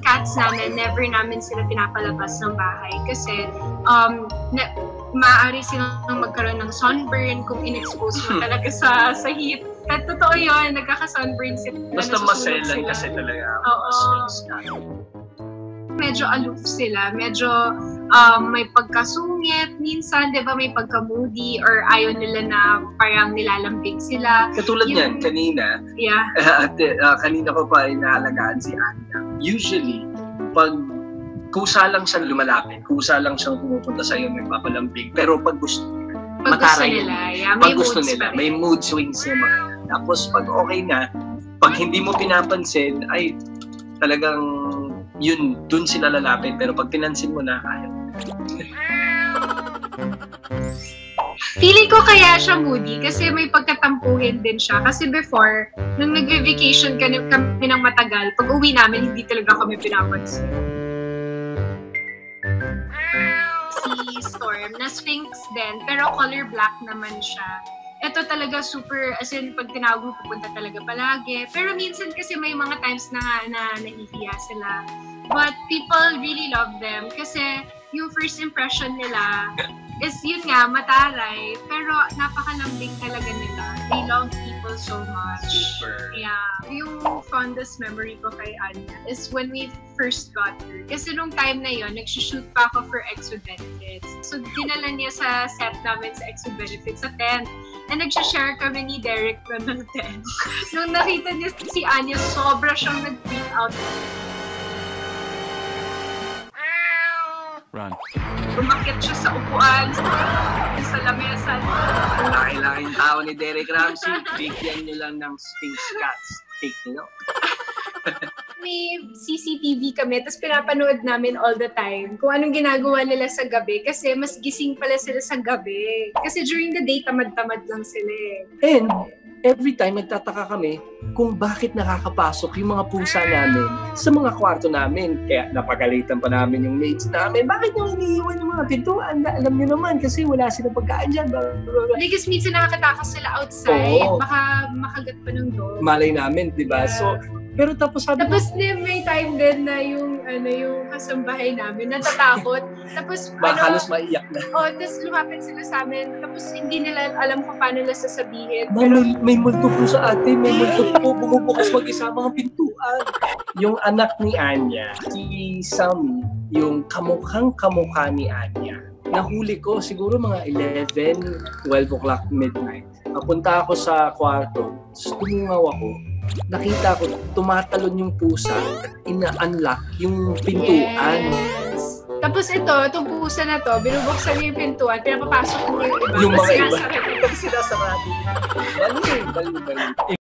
cats namin, never namin sila pinapalabas ng bahay kasi um, na, maaari silang magkaroon ng sunburn kung in-expose mo talaga sa sa heat. At totoo yun, nagkaka-sunburn sila. Basta maselan kasi talaga. Oo. Medyo aloof sila. Medyo um, may pagkasungit. Minsan, di ba, may pagka-moody or ayaw nila na parang nilalambing sila. Katulad Yung- niyan, kanina, Yeah. at uh, kanina ko pa inaalagaan si Anya. Usually, pag kusa lang siyang lumalapit, kusa lang siyang pumupunta sa iyo, nagpapalambing. Pero pag gusto, Pag gusto nila. Yeah, pag may gusto nila, may mood swings yung mga. Tapos pag okay na, pag hindi mo pinapansin, ay talagang yun, dun sila lalapit. Pero pag pinansin mo na, ayaw. Feeling ko kaya siya moody kasi may pagkatampuhin din siya. Kasi before, nung nag-vacation kami, kami ng matagal, pag uwi namin, hindi talaga kami pinapansin. Si Storm, na Sphinx din, pero color black naman siya. Ito talaga super, as in, pag tinawag pupunta talaga palagi. Pero minsan kasi may mga times na, na nahihiya sila. But people really love them kasi yung first impression nila is yun nga, mataray, pero napakalambing talaga nila. They love people so much. Super. Yeah. Yung fondest memory ko kay Anya is when we first got her. Kasi nung time na yon nagsushoot pa ako for Exo Benefits. So, dinala niya sa set namin sa Exo Benefits sa tent. And nagsha-share kami ni Derek na ng tent. nung nakita niya si Anya, sobra siyang nag-freak out. Run. Umakit siya sa upuan, sa lamesa. Ang laki-laking tao ni Derek Ramsey, bigyan nyo lang ng Sphinx Cats. Take note. may CCTV kami, tapos pinapanood namin all the time kung anong ginagawa nila sa gabi kasi mas gising pala sila sa gabi. Kasi during the day, tamad-tamad lang sila eh. And every time nagtataka kami kung bakit nakakapasok yung mga pusa namin sa mga kwarto namin. Kaya napagalitan pa namin yung mates namin. Bakit nyo iniiwan yung mga pintuan? Na, alam nyo naman kasi wala silang pagkain dyan. Because minsan nakakatakas sila outside, Oo. baka makagat pa ng dog. Malay namin, di ba? So, pero tapos sabi ko, Tapos din may time din na yung ano yung kasambahay namin natatakot. Tapos baka ano, halos maiyak na. oh, tapos lumapit sila sa amin. Tapos hindi nila alam kung paano nila sasabihin. Ma, may, may multo po sa ate, may multo po, bumubukas mag-isa mga pintuan. Yung anak ni Anya, si Sammy, yung kamukhang kamukha ni Anya, nahuli ko siguro mga 11, 12 o'clock midnight. Napunta ako sa kwarto, tapos tumungaw ako. Nakita ko, tumatalon yung pusa, ina-unlock yung pintuan. Yes. Tapos ito, itong pusa na to, binubuksan niya yung pintuan, pinapapasok niya yung iba. Yung mga iba. sinasarado. Bali, bali, bali.